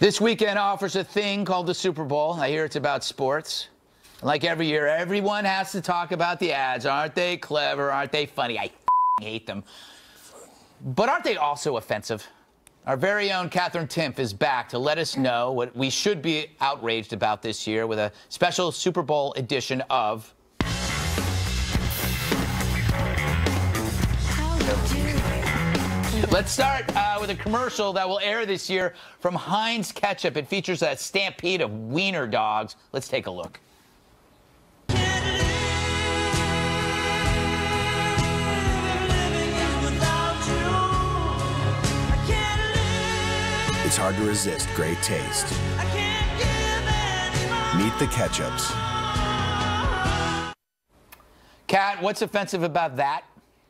This weekend offers a thing called the Super Bowl. I hear it's about sports. Like every year, everyone has to talk about the ads. Aren't they clever? Aren't they funny? I hate them. But aren't they also offensive? Our very own Katherine Timpf is back to let us know what we should be outraged about this year with a special Super Bowl edition of Let's start uh, with a commercial that will air this year from Heinz Ketchup. It features a stampede of wiener dogs. Let's take a look. It's hard to resist great taste. Meet the ketchups. Kat, what's offensive about that?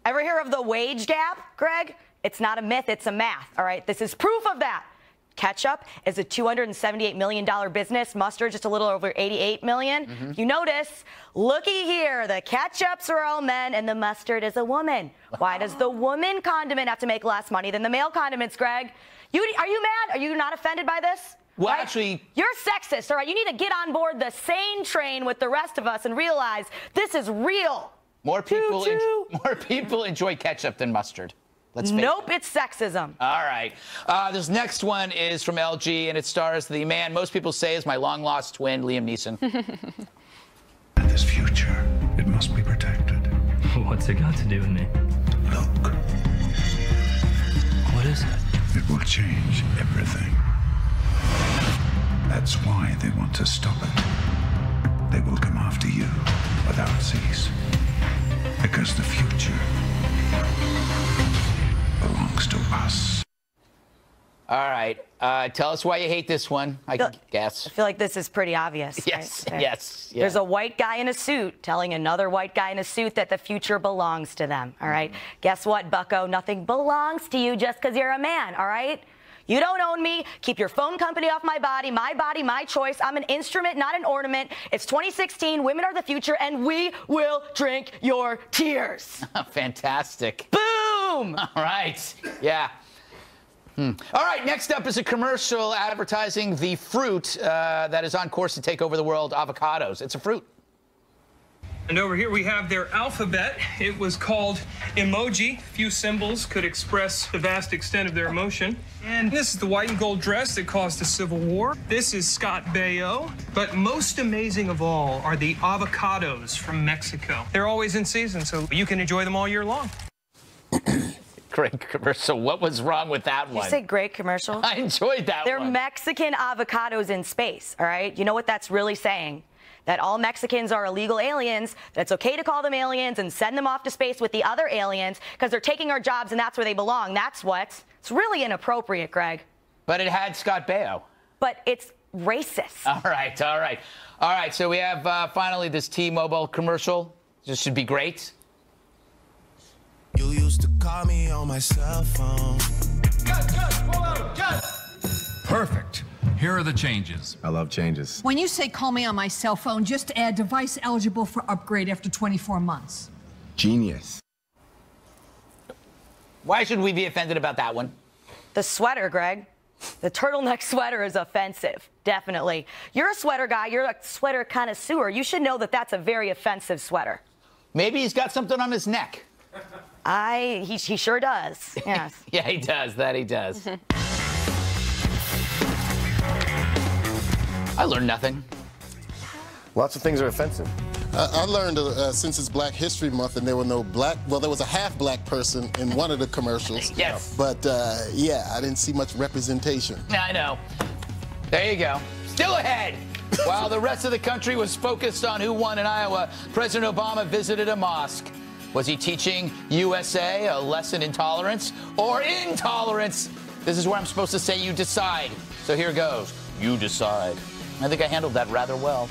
Ever hear of the wage gap, Greg? It's not a myth, it's a math, all right? This is proof of that. Ketchup is a $278 million business. Mustard just a little over 88 million. Mm-hmm. You notice, looky here, the ketchups are all men and the mustard is a woman. Why does the woman condiment have to make less money than the male condiments, Greg? You, are you mad? Are you not offended by this? Well, right? actually, you're sexist, all right? You need to get on board the sane train with the rest of us and realize this is real. More people, more people enjoy ketchup than mustard. Let's nope, it. it's sexism. All right. Uh, this next one is from LG, and it stars the man most people say is my long lost twin, Liam Neeson. this future, it must be protected. What's it got to do with me? Look. What is it? It will change everything. That's why they want to stop it. They will come after you without cease. Because the future belongs to us. All right. Uh, tell us why you hate this one. I, I guess. I feel like this is pretty obvious. Yes. Right? Yes. Yeah. There's a white guy in a suit telling another white guy in a suit that the future belongs to them. All right. Mm-hmm. Guess what, Bucko? Nothing belongs to you just because you're a man. All right. You don't own me. Keep your phone company off my body. My body, my choice. I'm an instrument, not an ornament. It's 2016. Women are the future, and we will drink your tears. Fantastic. Boom. All right. Yeah. Hmm. All right, next up is a commercial advertising the fruit uh, that is on course to take over the world, avocados. It's a fruit. And over here we have their alphabet. It was called emoji. Few symbols could express the vast extent of their emotion. And this is the white and gold dress that caused the Civil War. This is Scott Baio. But most amazing of all are the avocados from Mexico. They're always in season, so you can enjoy them all year long. Great commercial. What was wrong with that one? You say great commercial? I enjoyed that one. They're one. Mexican avocados in space, all right? You know what that's really saying? That all Mexicans are illegal aliens, that it's okay to call them aliens and send them off to space with the other aliens because they're taking our jobs and that's where they belong. That's what. It's really inappropriate, Greg. But it had Scott Baio. But it's racist. All right, all right. All right, so we have uh, finally this T-Mobile commercial. This should be great. You used to call me on my cell phone. Perfect. Here are the changes. I love changes. When you say call me on my cell phone, just add device eligible for upgrade after 24 months. Genius. Why should we be offended about that one? The sweater, Greg. The turtleneck sweater is offensive, definitely. You're a sweater guy, you're a sweater connoisseur. You should know that that's a very offensive sweater. Maybe he's got something on his neck. I he, he sure does. Yes. yeah, he does. That he does. I learned nothing. Lots of things are offensive. I, I learned uh, since it's Black History Month and there were no black, well, there was a half black person in one of the commercials. yes. But uh, yeah, I didn't see much representation. I know. There you go. Still ahead. While the rest of the country was focused on who won in Iowa, President Obama visited a mosque. Was he teaching USA a lesson in tolerance or intolerance? This is where I'm supposed to say you decide. So here goes. You decide. I think I handled that rather well.